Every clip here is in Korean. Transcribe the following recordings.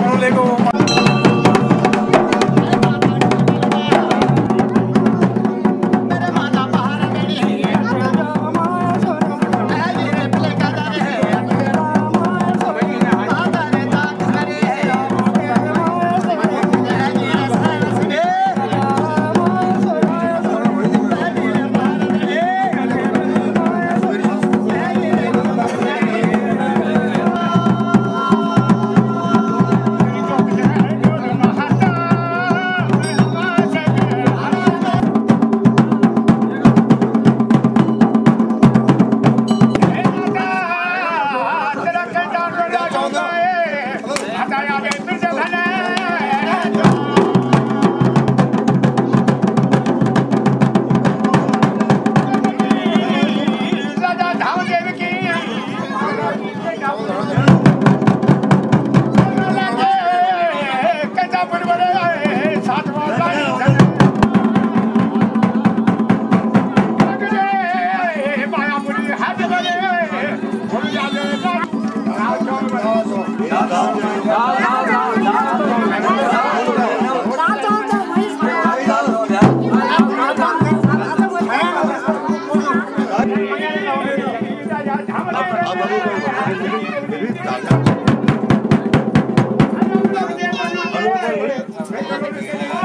mënu leen ko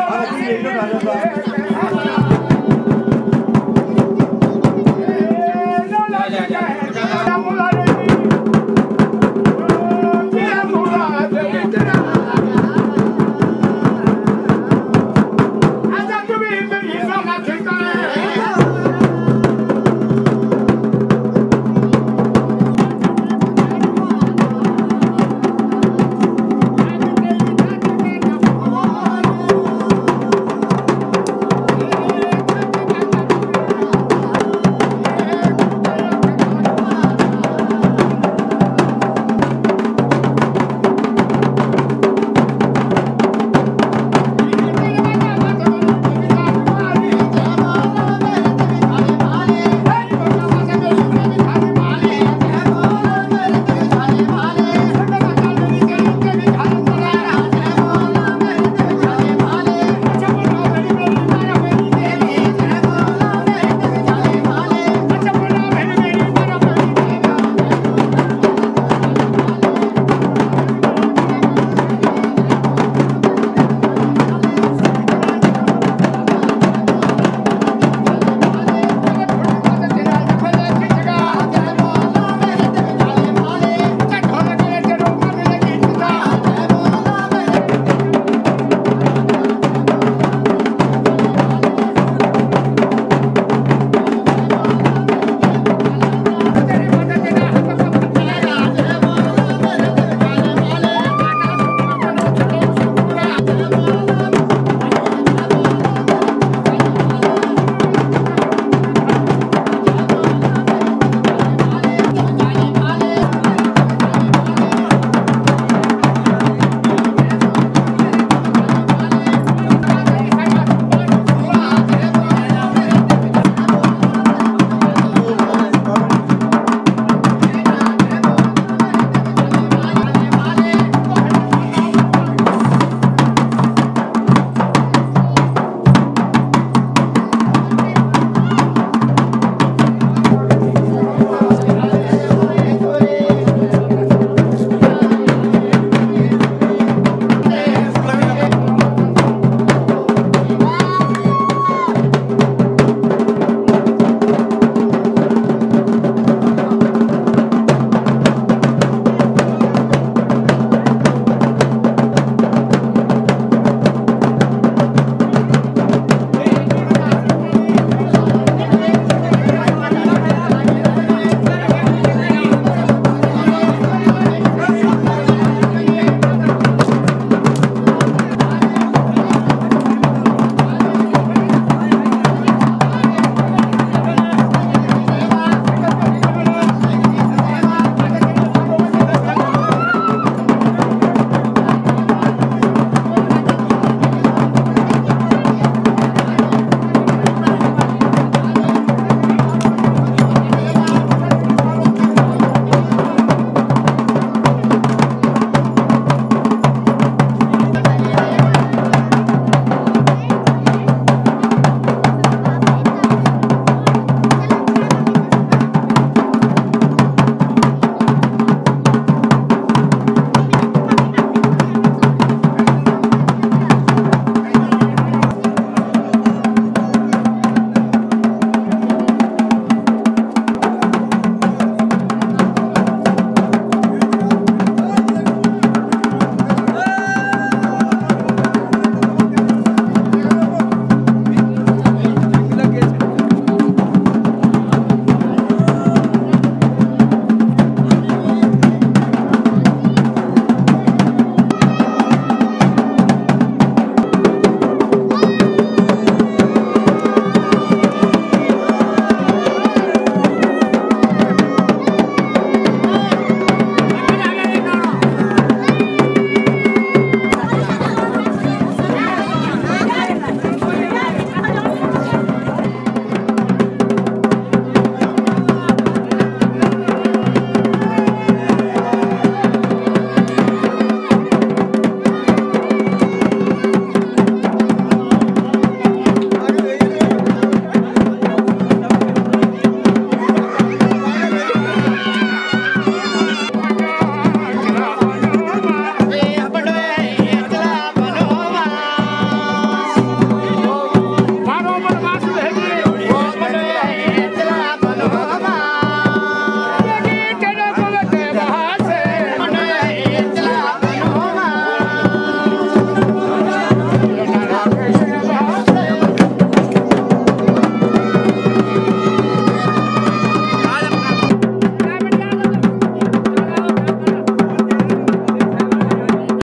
아, 뒤에 일어나려다.